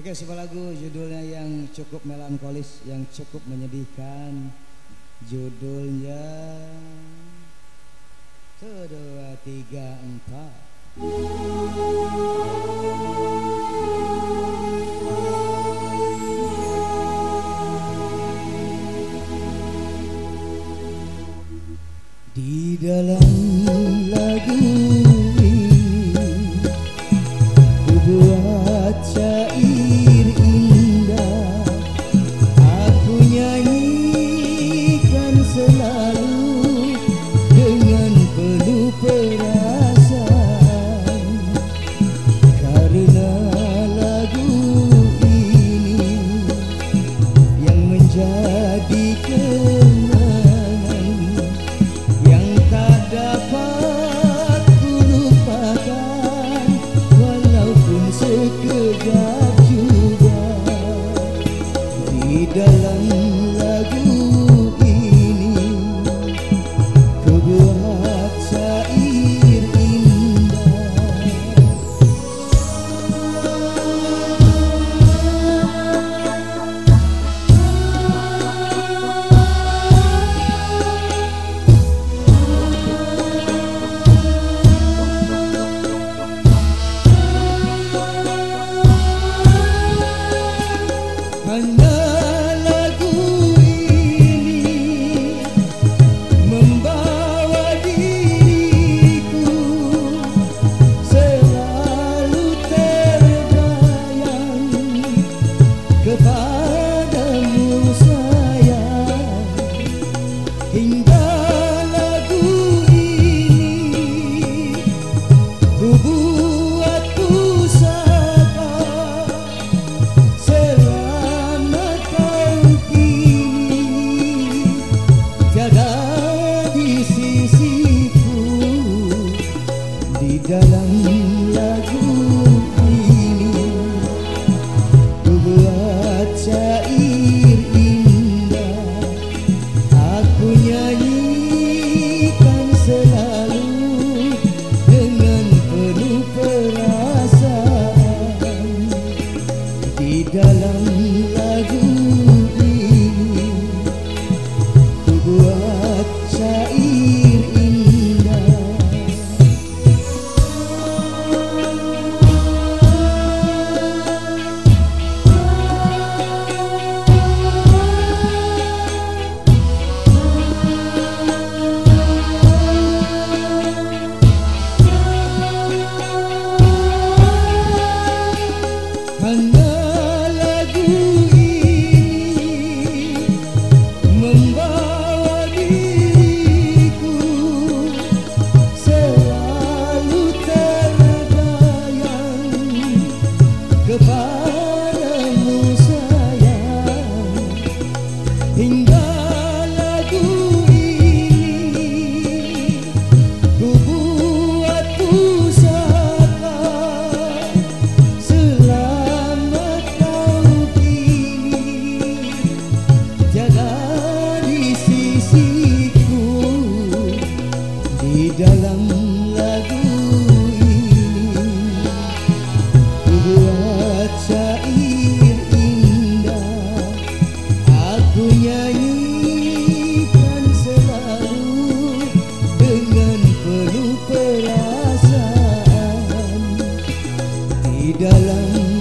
Oke, sebuah lagu judulnya yang cukup melankolis, yang cukup menyedihkan. Judulnya kedua tiga, empat. Di dalam berbeda juga di dalam I know. Yeah. di dalam